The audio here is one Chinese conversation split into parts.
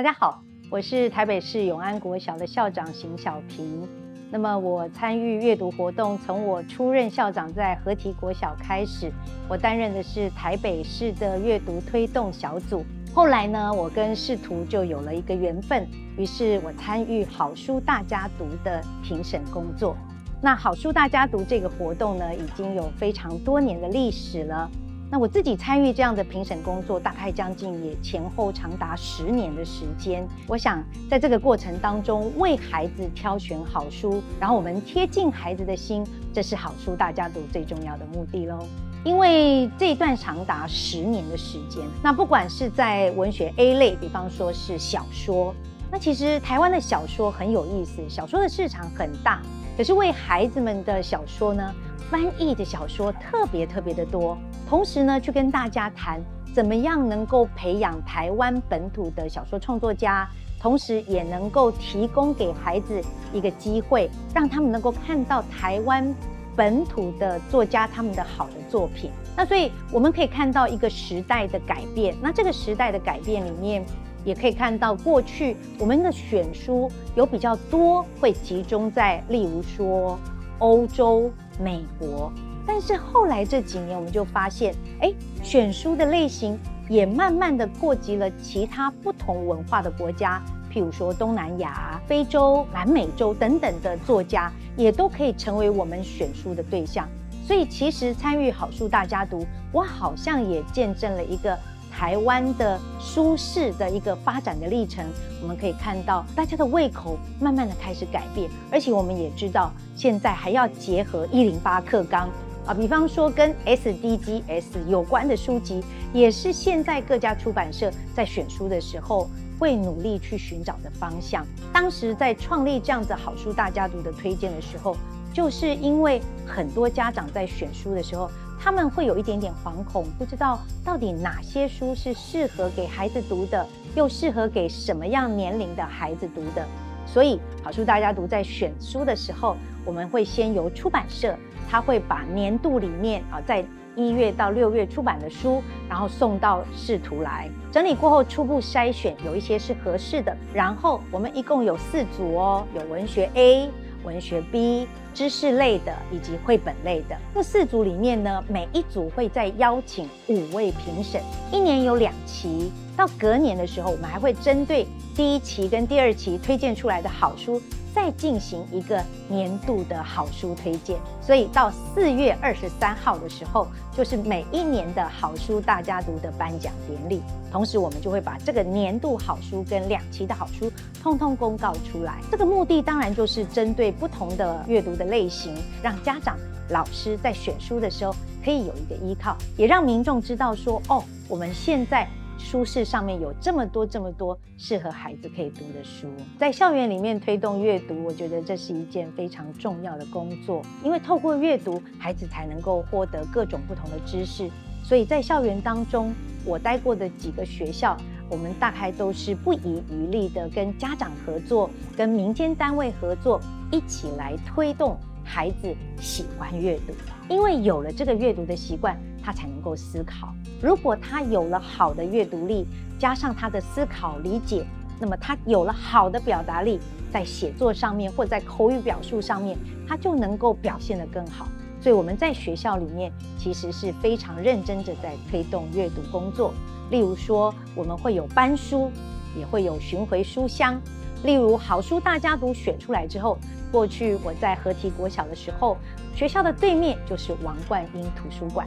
大家好，我是台北市永安国小的校长邢小平。那么我参与阅读活动，从我出任校长在合体国小开始，我担任的是台北市的阅读推动小组。后来呢，我跟视图就有了一个缘分，于是我参与好书大家读的评审工作。那好书大家读这个活动呢，已经有非常多年的历史了。那我自己参与这样的评审工作，大概将近也前后长达十年的时间。我想在这个过程当中，为孩子挑选好书，然后我们贴近孩子的心，这是好书大家读最重要的目的喽。因为这一段长达十年的时间，那不管是在文学 A 类，比方说是小说，那其实台湾的小说很有意思，小说的市场很大，可是为孩子们的小说呢，翻译的小说特别特别的多。同时呢，去跟大家谈怎么样能够培养台湾本土的小说创作家，同时也能够提供给孩子一个机会，让他们能够看到台湾本土的作家他们的好的作品。那所以我们可以看到一个时代的改变。那这个时代的改变里面，也可以看到过去我们的选书有比较多会集中在，例如说欧洲、美国。但是后来这几年，我们就发现，哎，选书的类型也慢慢的扩及了其他不同文化的国家，譬如说东南亚、非洲、南美洲等等的作家，也都可以成为我们选书的对象。所以其实参与好书大家读，我好像也见证了一个台湾的书市的一个发展的历程。我们可以看到大家的胃口慢慢的开始改变，而且我们也知道，现在还要结合一零八课纲。啊，比方说跟 SDGs 有关的书籍，也是现在各家出版社在选书的时候会努力去寻找的方向。当时在创立这样子好书大家读的推荐的时候，就是因为很多家长在选书的时候，他们会有一点点惶恐，不知道到底哪些书是适合给孩子读的，又适合给什么样年龄的孩子读的。所以好书大家读在选书的时候，我们会先由出版社。他会把年度里面啊，在一月到六月出版的书，然后送到视图来整理过后，初步筛选有一些是合适的。然后我们一共有四组哦，有文学 A、文学 B、知识类的以及绘本类的。这四组里面呢，每一组会再邀请五位评审，一年有两期。到隔年的时候，我们还会针对第一期跟第二期推荐出来的好书。再进行一个年度的好书推荐，所以到四月二十三号的时候，就是每一年的好书大家读的颁奖典礼。同时，我们就会把这个年度好书跟两期的好书通通公告出来。这个目的当然就是针对不同的阅读的类型，让家长、老师在选书的时候可以有一个依靠，也让民众知道说，哦，我们现在。书市上面有这么多这么多适合孩子可以读的书，在校园里面推动阅读，我觉得这是一件非常重要的工作。因为透过阅读，孩子才能够获得各种不同的知识。所以在校园当中，我待过的几个学校，我们大概都是不遗余力的跟家长合作，跟民间单位合作，一起来推动孩子喜欢阅读。因为有了这个阅读的习惯。他才能够思考。如果他有了好的阅读力，加上他的思考理解，那么他有了好的表达力，在写作上面或在口语表述上面，他就能够表现得更好。所以我们在学校里面其实是非常认真的在推动阅读工作。例如说，我们会有班书，也会有巡回书香。例如好书大家族选出来之后，过去我在合体国小的时候，学校的对面就是王冠英图书馆。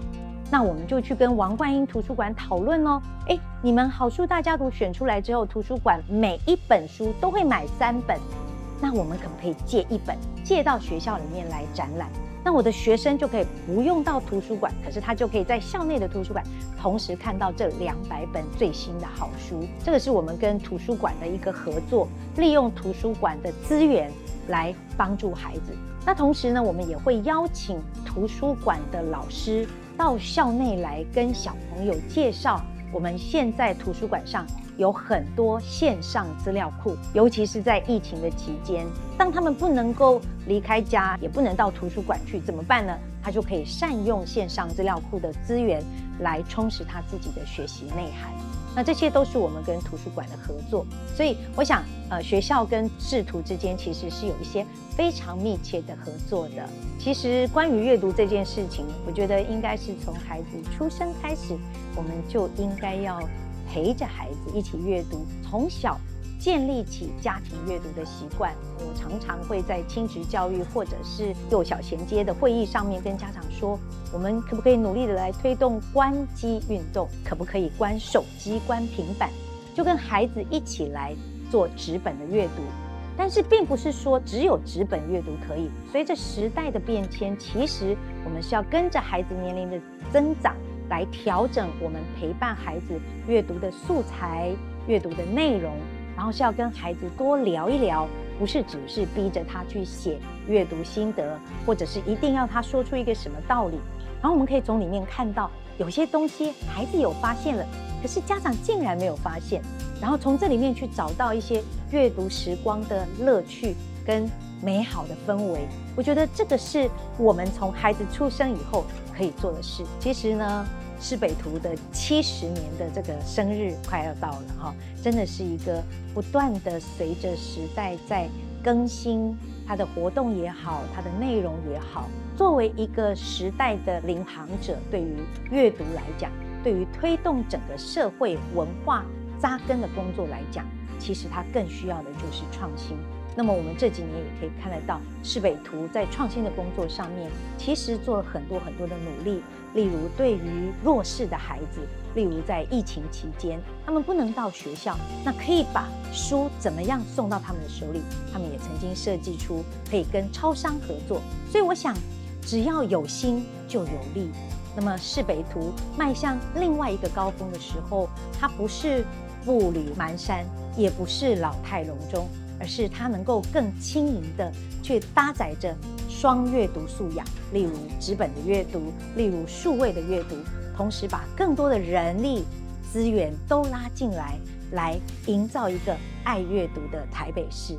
那我们就去跟王冠英图书馆讨论哦。哎，你们好书大家族选出来之后，图书馆每一本书都会买三本，那我们可不可以借一本，借到学校里面来展览？那我的学生就可以不用到图书馆，可是他就可以在校内的图书馆同时看到这两百本最新的好书。这个是我们跟图书馆的一个合作，利用图书馆的资源来帮助孩子。那同时呢，我们也会邀请图书馆的老师。到校内来跟小朋友介绍，我们现在图书馆上有很多线上资料库，尤其是在疫情的期间，当他们不能够离开家，也不能到图书馆去，怎么办呢？他就可以善用线上资料库的资源来充实他自己的学习内涵。那这些都是我们跟图书馆的合作，所以我想，呃，学校跟制图之间其实是有一些非常密切的合作的。其实关于阅读这件事情，我觉得应该是从孩子出生开始，我们就应该要陪着孩子一起阅读，从小。建立起家庭阅读的习惯，我常常会在亲职教育或者是幼小衔接的会议上面跟家长说，我们可不可以努力的来推动关机运动？可不可以关手机、关平板？就跟孩子一起来做纸本的阅读。但是并不是说只有纸本阅读可以。随着时代的变迁，其实我们是要跟着孩子年龄的增长来调整我们陪伴孩子阅读的素材、阅读的内容。然后是要跟孩子多聊一聊，不是只是逼着他去写阅读心得，或者是一定要他说出一个什么道理。然后我们可以从里面看到，有些东西孩子有发现了，可是家长竟然没有发现。然后从这里面去找到一些阅读时光的乐趣跟美好的氛围。我觉得这个是我们从孩子出生以后可以做的事。其实呢。市北图的七十年的这个生日快要到了哈，真的是一个不断的随着时代在更新它的活动也好，它的内容也好。作为一个时代的领航者，对于阅读来讲，对于推动整个社会文化扎根的工作来讲，其实它更需要的就是创新。那么我们这几年也可以看得到，市北图在创新的工作上面，其实做了很多很多的努力。例如，对于弱势的孩子，例如在疫情期间，他们不能到学校，那可以把书怎么样送到他们的手里？他们也曾经设计出可以跟超商合作。所以我想，只要有心就有力。那么市北图迈向另外一个高峰的时候，它不是步履蹒跚，也不是老态龙钟。而是它能够更轻盈的去搭载着双阅读素养，例如纸本的阅读，例如数位的阅读，同时把更多的人力资源都拉进来，来营造一个爱阅读的台北市。